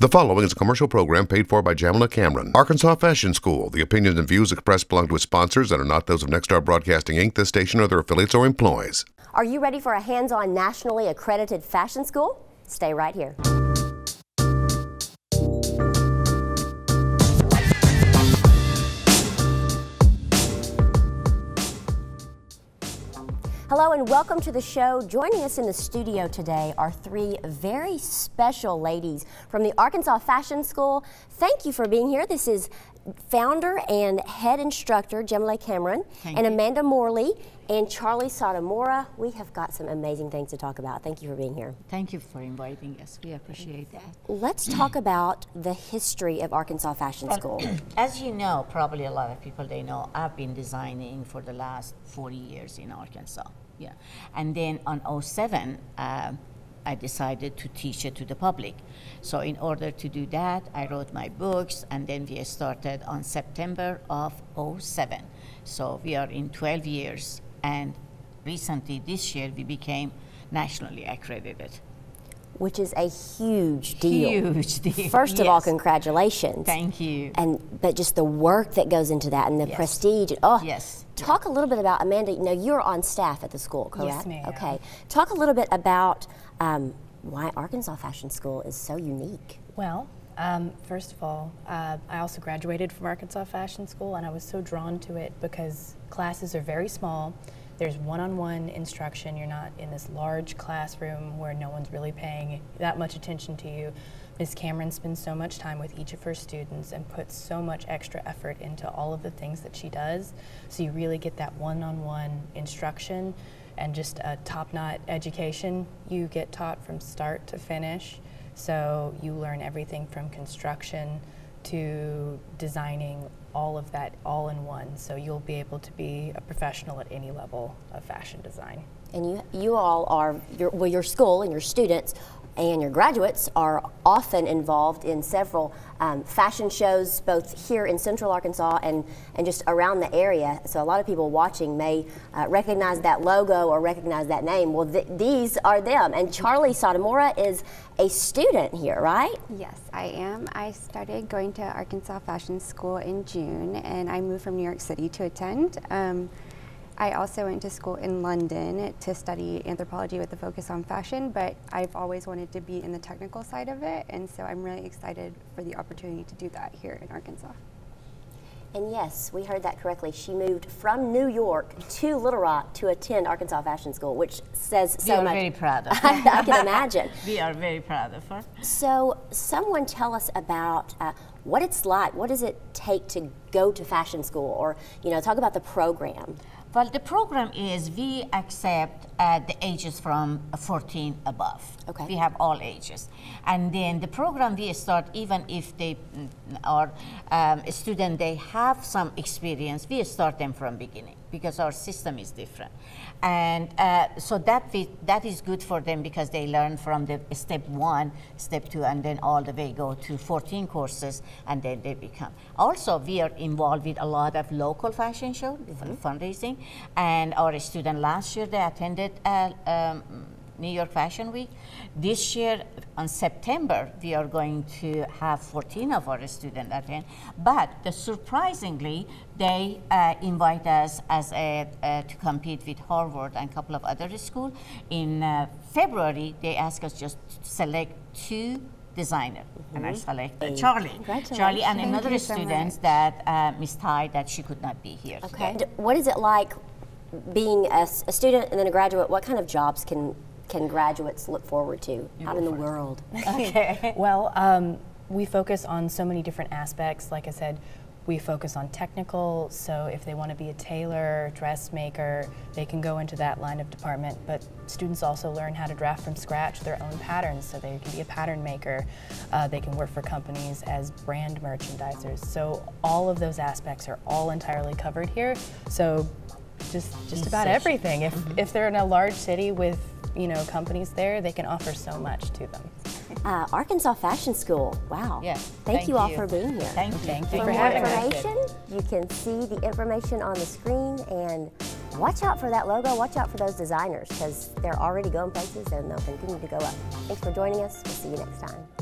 The following is a commercial program paid for by Jamila Cameron, Arkansas Fashion School. The opinions and views expressed belong to its sponsors and are not those of Nexstar Broadcasting Inc., this station, or their affiliates or employees. Are you ready for a hands on nationally accredited fashion school? Stay right here. Hello and welcome to the show. Joining us in the studio today are three very special ladies from the Arkansas Fashion School. Thank you for being here. This is founder and head instructor Jamila Cameron Thank and you. Amanda Morley and Charlie Sotomora. We have got some amazing things to talk about. Thank you for being here. Thank you for inviting us. We appreciate that. Let's talk about the history of Arkansas Fashion um, School. As you know, probably a lot of people they know, I've been designing for the last 40 years in Arkansas. Yeah. And then on 07, uh, I decided to teach it to the public. So in order to do that, I wrote my books and then we started on September of 07. So we are in 12 years and recently this year we became nationally accredited. Which is a huge deal. Huge deal. First of all, congratulations. Thank you. And but just the work that goes into that and the Yes. prestige. Oh, Yes. Talk a little bit about Amanda. You know, you're on staff at the school, correct? Yes, ma'am. Okay. Talk a little bit about um, why Arkansas Fashion School is so unique. Well, um, first of all, uh, I also graduated from Arkansas Fashion School, and I was so drawn to it because classes are very small. There's one-on-one instruction. You're not in this large classroom where no one's really paying that much attention to you. Ms. Cameron spends so much time with each of her students and puts so much extra effort into all of the things that she does. So you really get that one-on-one instruction and just a top-notch education. You get taught from start to finish. So you learn everything from construction to designing all of that all in one. So you'll be able to be a professional at any level of fashion design. And you, you all are, your, well, your school and your students and your graduates are often involved in several um, fashion shows, both here in Central Arkansas and, and just around the area. So a lot of people watching may uh, recognize that logo or recognize that name. Well, th- these are them. And Charlie Sotomora is a student here, right? Yes, I am. I started going to Arkansas Fashion School in June and I moved from New York City to attend. Um, I also went to school in London to study anthropology with a focus on fashion, but I've always wanted to be in the technical side of it, and so I'm really excited for the opportunity to do that here in Arkansas. And yes, we heard that correctly. She moved from New York to Little Rock to attend Arkansas Fashion School, which says we so are much. very proud of I, I can imagine. We are very proud of her. So, someone tell us about uh, what it's like. What does it take to go to fashion school, or you know, talk about the program. Well, the program is we accept uh, the ages from 14 above. Okay. We have all ages. And then the program we start even if they mm, are um, a student, they have some experience, we start them from beginning because our system is different. And uh, so that, that is good for them because they learn from the step one, step two, and then all the way go to 14 courses, and then they become. Also, we are involved with a lot of local fashion show fundraising, and our student last year they attended uh, um, New York Fashion Week. This year, on September, we are going to have 14 of our students attend. But the, surprisingly, they uh, invite us as a, uh, to compete with Harvard and a couple of other schools. In uh, February, they ask us just to select two designers, and I selected Charlie. Charlie and Thank another you so student that uh, Miss Ty that she could not be here. Okay. today. D- What is it like being a student and then a graduate? What kind of jobs can can graduates look forward to out in the world? okay. Well, um, we focus on so many different aspects. Like I said, we focus on technical, so if they want to be a tailor, dressmaker, they can go into that line of department. But students also learn how to draft from scratch their own patterns, so they can be a pattern maker. Uh, they can work for companies as brand merchandisers. So all of those aspects are all entirely covered here. So just just about everything. If if they're in a large city with you know companies there, they can offer so much to them. Uh, Arkansas Fashion School. Wow. Yeah, Thank, thank you all you. for being here. Thank you. Thank you For for more having us. information, you can see the information on the screen and watch out for that logo. Watch out for those designers because they're already going places and they'll continue to go up. Thanks for joining us. We'll see you next time.